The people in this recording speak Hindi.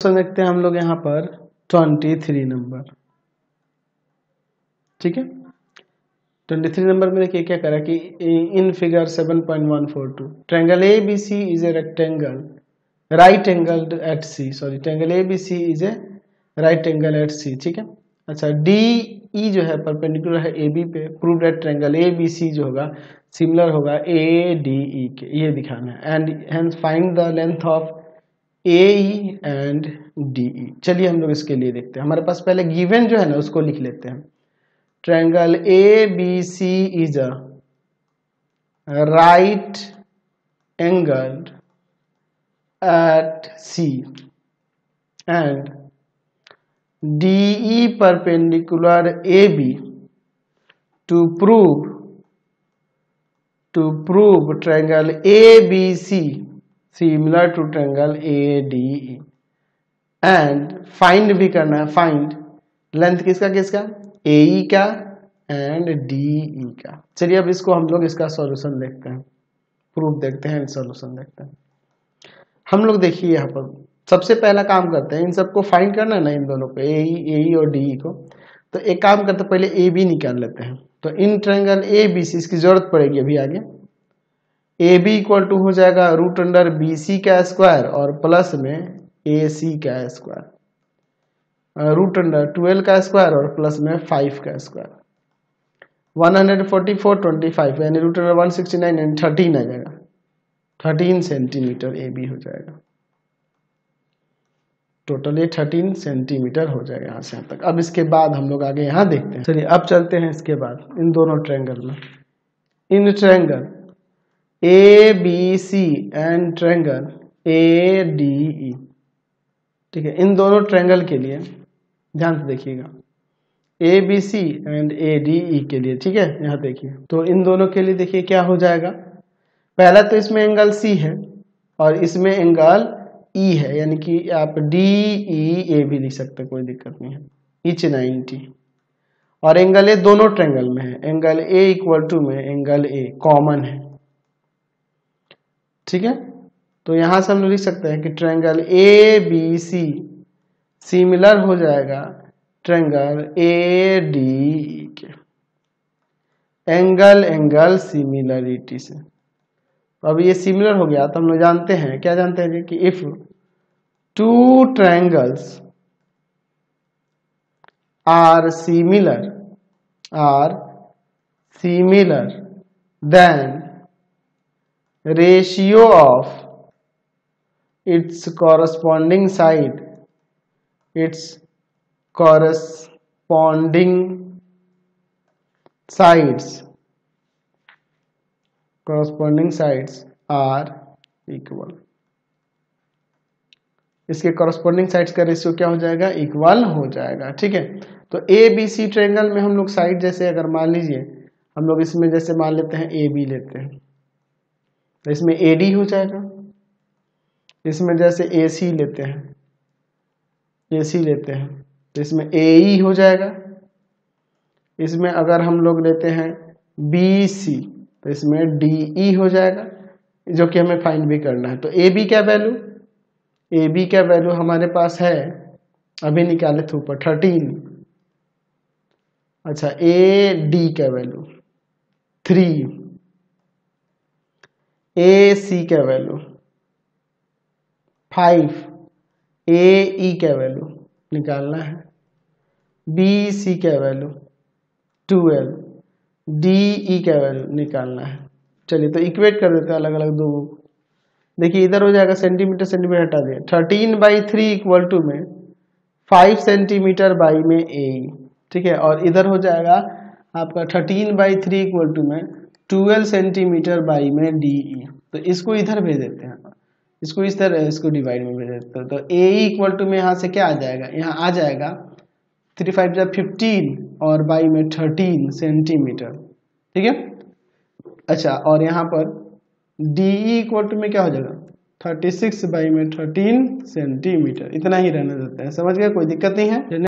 देखते हैं हम लोग यहाँ पर ट्वेंटी थ्री नंबर ठीक है? ट्वेंटी थ्री नंबर में देखिए क्या करा कि in figure seven point one four two A B C is a rectangle right angle at C sorry triangle A B C is a right angle at C ठीक है? अच्छा डी ई जो है परपेंडिकुलर है ए बी पे. Prove that triangle A B C जो होगा सिमिलर होगा ए डी ई के. ये दिखाना है. And find the length of A E and D E चलिए हम लोग इसके लिए देखते हैं। हमारे पास पहले गिवन जो है ना, उसको लिख लेते हैं। Triangle A B C is a right angle at C and DE perpendicular A B to prove to prove to A B prove triangle to triangle A triangle ADE and find भी करना है फाइंड लेंथ किसका किसका? AE का एंड DE का. चलिए अब इसको हम लोग इसका सॉल्यूशन देखते हैं. प्रूफ देखते हैं सॉल्यूशन देखते हैं. हम लोग देखिए यहाँ पर. सबसे पहला काम करते हैं, इन सबको फाइंड करना है ना, इन दोनों को. ए ई ए और डी ई को. तो एक काम करते पहले ए बी निकाल लेते हैं. तो इन ट्रेंगल ए बी सी इसकी ज़रूरत पड़ेगी अभी आगे. ए बी इक्वल टू हो जाएगा रूट अंडर बी सी का स्क्वायर और प्लस में ए सी का स्क्वायर रूट अंडर ट्वेल्व का स्क्वायर और प्लस में फाइव का square one hundred forty four twenty five यानी root under one sixty nine यानी थर्टीन आ जाएगा। थर्टीन सेंटीमीटर ए बी हो जाएगा। टोटल ये थर्टीन सेंटीमीटर हो जाएगा यहाँ से यहाँ तक। अब इसके बाद हम लोग आगे यहाँ देखते हैं। चलिए, अब चलते हैं इसके बाद, इन दोनों ट्रैंगल में। In triangle A B C and triangle A D E ठीक है? इन दोनों ट्रैंगल के लिए ध्यान से देखिएगा। A B C and A D E के लिए, ठीक है? यहाँ देखिए। तो इन दोनों के लिए देखिए क्या हो जाएगा। पहला तो इसमें एंगल सी है और इसमें एंगल ई e है, यानी कि आप डी ई ए भी लिख सकते हैं, कोई दिक्कत नहीं है। इच नाइनटी और एंगल ए दोनों ट्रेंगल में है। एंगल ए इक्वल टू में एंगल ए कॉमन है। ठीक है? तो यहाँ से हम लोग लिख सकते हैं कि triangle A B C similar हो जाएगा। ट्रेंगल ए डी के एंगल एंगल सिमिलरिटी से। तो अब ये सिमिलर हो गया तो हम लोग जानते हैं, क्या जानते हैं कि if two triangles are similar are similar then ratio of its corresponding side its corresponding sides corresponding sides are equal इसके corresponding sides का रेशियो क्या हो जाएगा इक्वल हो जाएगा ठीक है तो ए बी सी ट्रेंगल में हम लोग साइड जैसे अगर मान लीजिए हम लोग इसमें जैसे मान लेते हैं ए बी लेते हैं तो इसमें ए डी हो जाएगा। इसमें जैसे ए सी लेते हैं ए सी लेते हैं तो इसमें ए ई हो जाएगा। इसमें अगर हम लोग लेते हैं बी सी तो इसमें डी ई हो जाएगा, जो कि हमें फाइंड भी करना है। तो ए बी क्या वैल्यू ए बी का वैल्यू हमारे पास है? अभी निकाले थे ऊपर थर्टीन अच्छा ए डी का वैल्यू थ्री ए सी का वैल्यू फाइव ए ई का वैल्यू निकालना है. बी सी का वैल्यू ट्वेल्व डी ई का वैल्यू निकालना है. चलिए तो इक्वेट कर देते हैं अलग अलग दो देखिए, इधर हो जाएगा सेंटीमीटर सेंटीमीटर हटा दिए thirteen by three equal to में फाइव सेंटीमीटर बाई में ए ठीक है? और इधर हो जाएगा आपका thirteen by three equal to में ट्वेल्व सेंटीमीटर बाई में डी ई। तो इसको इधर भेज देते हैं। इसको इस तरह, इसको डिवाइड में भेज देते हैं। तो ए इक्वल टू में यहाँ से क्या आ जाएगा? यहाँ आ जाएगा थ्री फाइव जब फिफ्टीन और बाई में थर्टीन सेंटीमीटर। ठीक है? अच्छा और यहाँ पर डी इक्वल टू में क्या हो जाएगा? थर्टी सिक्स बाई में थर्टीन सेंटीमीटर। इतना ही रहने देते हैं। समझ गए? कोई दिक्कत नहीं है?